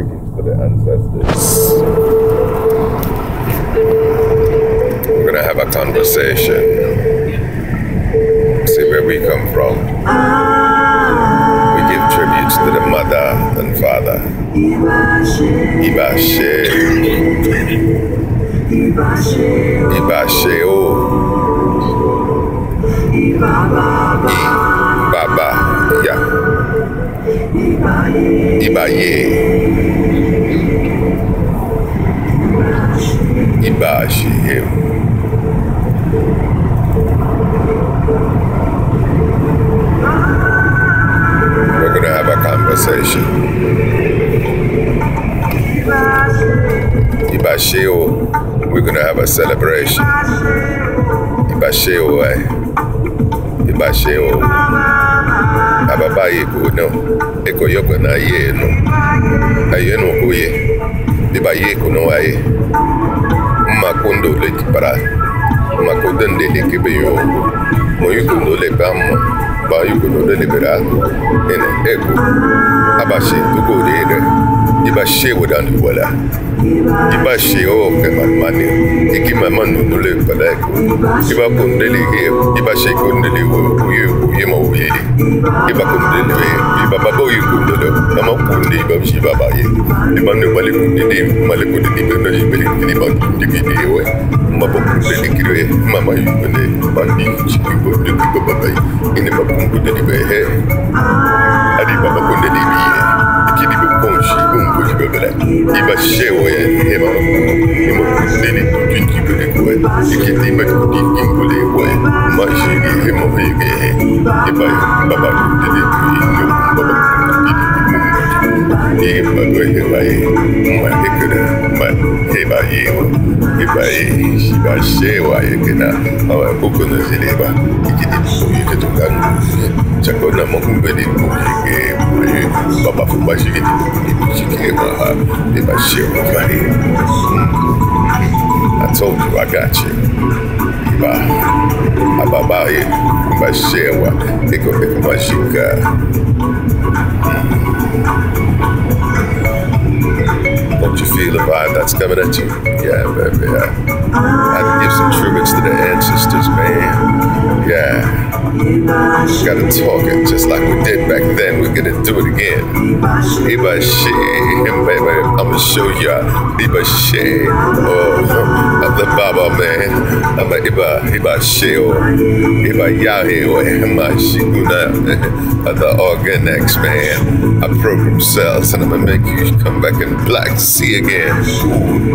Greetings to the ancestors. We're gonna have a conversation. See where we come from. We give tributes to the mother and father. Ibashe. Ibashe o. Baba. Yeah. Ibaye. gbà ṣe. We're gonna have a conversation. Ìbá we're gonna have a celebration. Ìbá ṣe o. Ababa yi no, eko yoko na ye no. Ayo no ko ye, ìbá no aye? ye kondo le para. Makodo nde le kebe yo mo yuko no le ba mo ba yuko no le bera ene ego abashi tuko re re bashewe dandiwala i b'a se o kɛmɛ man de i k'i ma ma nunule bala ye ko i b'a kun deli ye i b'a se kun deli o ye o ye ma de i b'a kun deli ye i b'a babaw ye kun deli a ma kun de i b'a si baba ye i b'a ne mali kun de mali kun de bɛ dɔ ye bɛ ni b'a kun de de ye wɛ ma bɔ kun deli kiri ma ma ma ma ibashewe yahema imo kudeni kinki bele kwe ikiti makuti kimbule kwe mashiri imo hege iba baba kudeni ino baba kudeni ye magwe hebaye mwa hekera ma hebaye hebaye shibashewa yekena awa koko na zeleba ikiti kuyo tukanu chakona mokumbele kuyeke baba kumbashike tukuni kushikema ke buku ni buku shi ke ma ha he ba she wa ba ye I told you I got you ba ababa ye ba she wa eko eko ba shika Don't you feel the vibe that's coming at you? Yeah, baby. I to give some tributes to the ancestors, man. Yeah. Gotta talk it just like we did back then. We're gonna do it again. Iba she, baby. I'ma show ya. Iba she. Oh, oh. I'm the Baba man. I'm a Iba, Iba she. Oh, Iba Yahe. Oh, Iba Shiguna. Oh, the Organics, man. I program cells and I'm gonna make you come back in black sea again.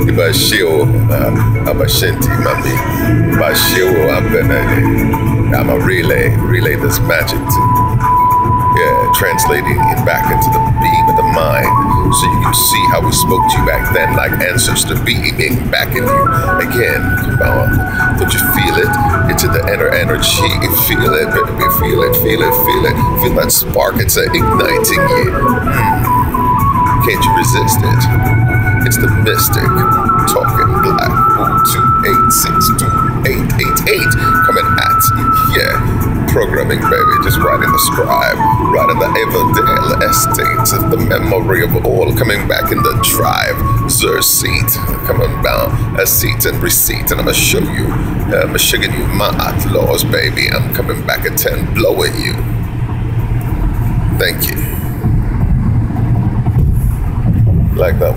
Iba she. Oh, I'm a Shinti, mami. Iba she. Oh, I'm gonna. I'm a relay, relay this magic to, translating it back into the beam of the mind, so you can see how we spoke to you back then, like ancestor beaming back in you again. Don't you feel it? It's in the inner energy. Feel it, baby, feel it, feel it, feel it. Feel that spark. It's uh, igniting you. Hmm. Can't you resist it? It's the mystic talking black. Two eight six programming, baby. Just writing the scribe, writing the Everdale estates. It's the memory of all coming back in the drive. Zer seat coming down a seat and receipt, and I'ma show you. Uh, showing you my outlaws, baby. I'm coming back at ten, blowing you. Thank you. Like that.